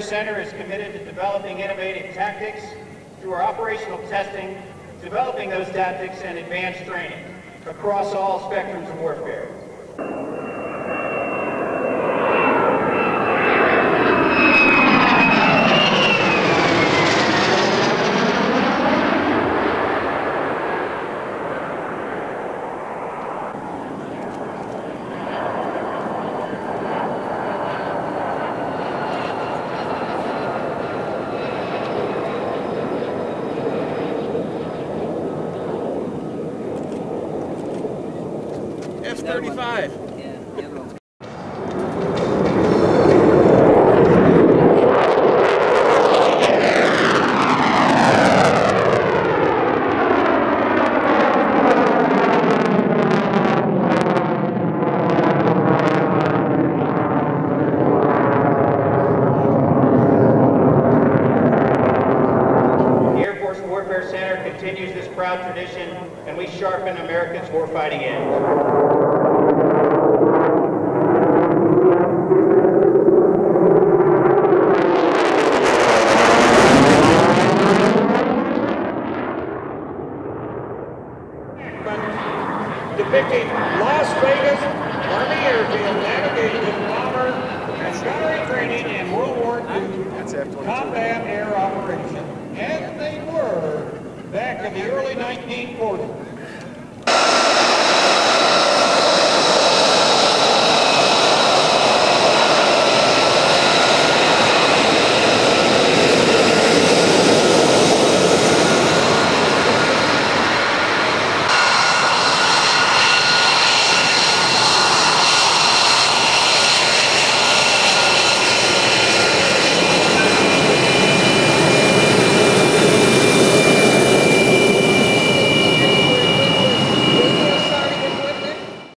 Center is committed to developing innovative tactics through our operational testing, developing those tactics and advanced training across all spectrums of warfare. F-35. The Air Force Warfare Center continues this proud tradition, and we sharpen America's warfighting edge. Depicting Las Vegas Army Airfield navigation, bomber, and gunnery training in World War II combat air operation, as they were back in the early 1940s.